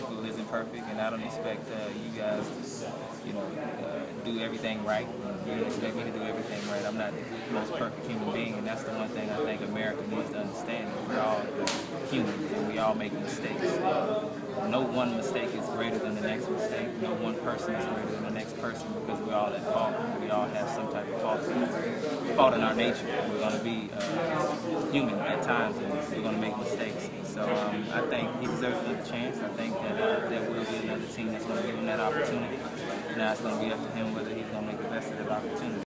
circle isn't perfect, and I don't expect uh, you guys to, you know, uh, do everything right. You don't expect me to do everything right. I'm not the most perfect human being, and that's the one thing I think America needs to understand. We're all human, and we all make mistakes. No one mistake is greater than the next mistake. No one person is greater than the next person because we're all at fault. We all have some type of fault, fault in our nature. We're going to be uh, human at times, and we're going to make mistakes. So um, I think he deserves chance. I think that uh, there will be another team that's going to give him that opportunity. Now it's going to be up to him whether he's going to make the best of that opportunity.